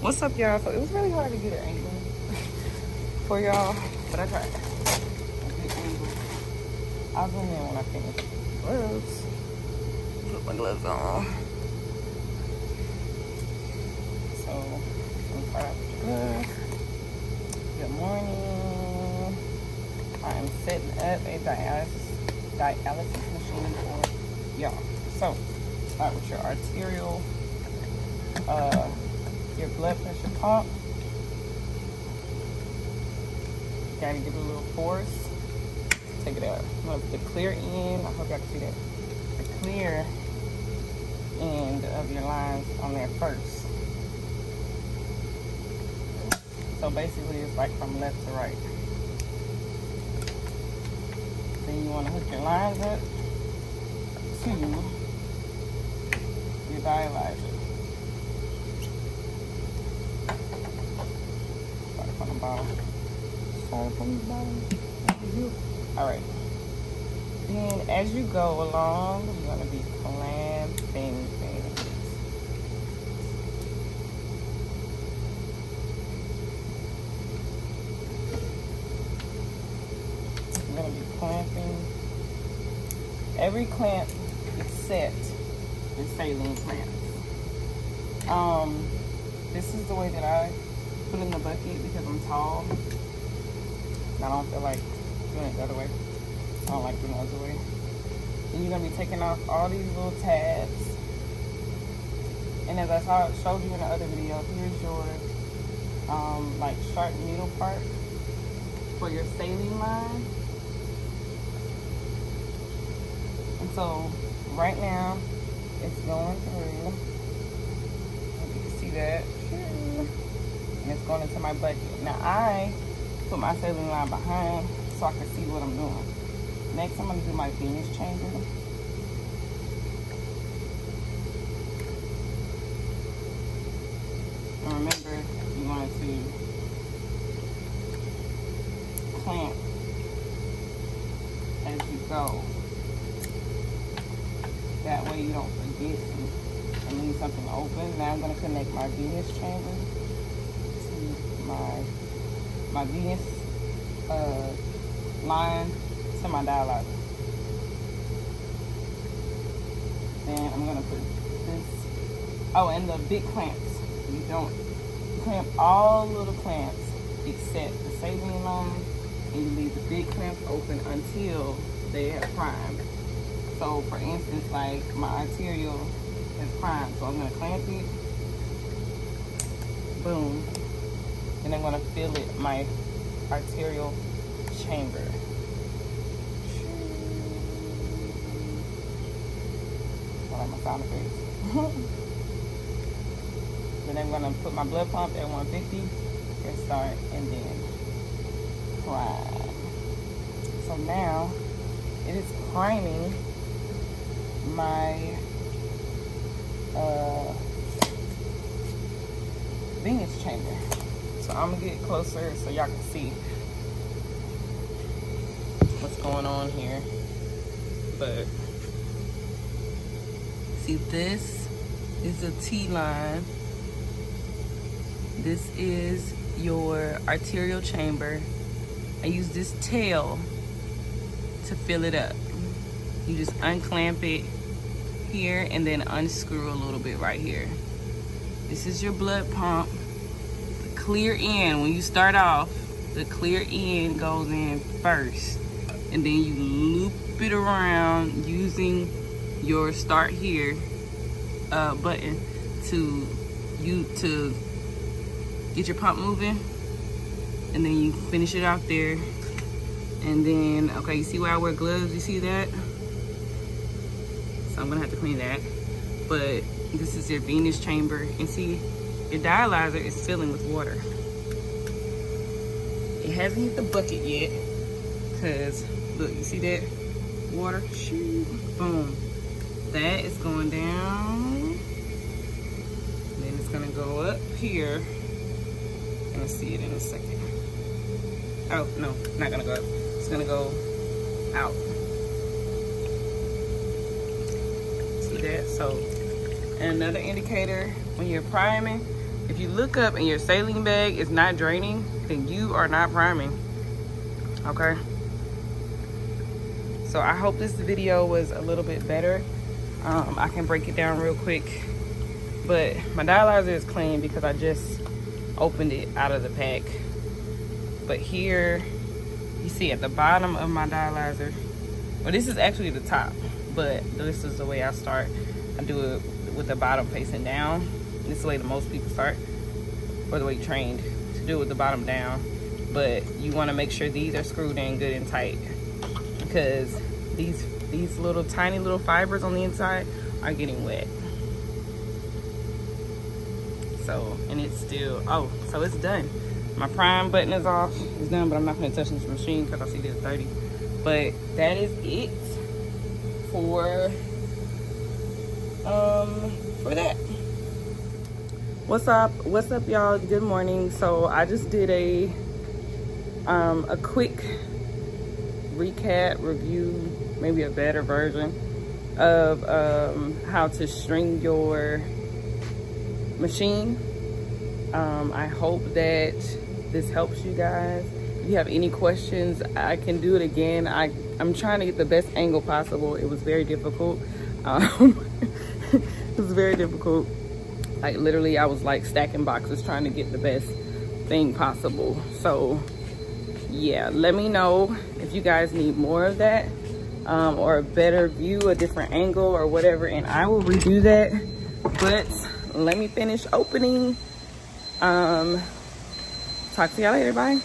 what's up y'all? So it was really hard to get an angle for y'all but i tried. I'll zoom in when i finish. Gloves. Put my gloves on. So i'm good good morning. I'm setting up a dialysis dialysis machine for y'all so start with your arterial uh your blood pressure pump. Gotta give it a little force. Take it out. I'm gonna put the clear end. I hope y'all can see that. The clear end of your lines on there first. So basically it's like from left to right. Then you wanna hook your lines up to your dialyzer. Bottom. Start from the bottom. All right. Then as you go along, you're gonna be clamping things. You're gonna be clamping. Every clamp except the saline clamp. Um, this is the way that I put in the bucket because I'm tall. I don't feel like doing it the other way. I don't like doing it the other way. Then you're gonna be taking off all these little tabs. And as I saw, showed you in the other video, here's your um, like sharp needle part for your saline line. And so right now it's going through. You can see that and it's going into my bucket. Now I put my saline line behind so I can see what I'm doing. Next, I'm gonna do my venous chamber. And remember, you want to clamp as you go. That way you don't forget and leave something open. Now I'm gonna connect my venous chamber my my venous uh, line to my dialyzer. And I'm gonna put this. Oh, and the big clamps. You don't clamp all little clamps except the saline line, and you leave the big clamps open until they have primed. So, for instance, like my arterial is primed, so I'm gonna clamp it. Boom and I'm gonna fill it my arterial chamber. I like my sound effects. then I'm gonna put my blood pump at 150 and start and then prime. So now it is priming my uh, venous chamber. So I'm gonna get closer so y'all can see what's going on here. But see this is a T-line. This is your arterial chamber. I use this tail to fill it up. You just unclamp it here and then unscrew a little bit right here. This is your blood pump clear end, when you start off, the clear end goes in first. And then you loop it around using your start here uh, button to you to get your pump moving. And then you finish it out there. And then, okay, you see why I wear gloves? You see that? So I'm gonna have to clean that. But this is your venous chamber. And see, your dialyzer is filling with water. It hasn't hit the bucket yet, because look, you see that water? Shoot, boom. That is going down. Then it's gonna go up here. I'm Gonna see it in a second. Oh, no, not gonna go up. It's gonna go out. See that? So, another indicator when you're priming, if you look up and your saline bag is not draining, then you are not priming, okay? So I hope this video was a little bit better. Um, I can break it down real quick. But my dialyzer is clean because I just opened it out of the pack. But here, you see at the bottom of my dialyzer, well this is actually the top, but this is the way I start. I do it with the bottom facing down. This is the way that most people start, or the way trained to do it with the bottom down. But you wanna make sure these are screwed in good and tight because these these little tiny little fibers on the inside are getting wet. So, and it's still, oh, so it's done. My prime button is off, it's done, but I'm not gonna touch this machine because I see this 30. But that is it for, um, for that. What's up, what's up y'all, good morning. So I just did a, um, a quick recap, review, maybe a better version of um, how to string your machine. Um, I hope that this helps you guys. If you have any questions, I can do it again. I, I'm trying to get the best angle possible. It was very difficult. Um, it was very difficult. Like literally I was like stacking boxes trying to get the best thing possible. So yeah, let me know if you guys need more of that um, or a better view, a different angle or whatever, and I will redo that. But let me finish opening. Um, talk to y'all later, bye.